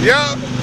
Yep.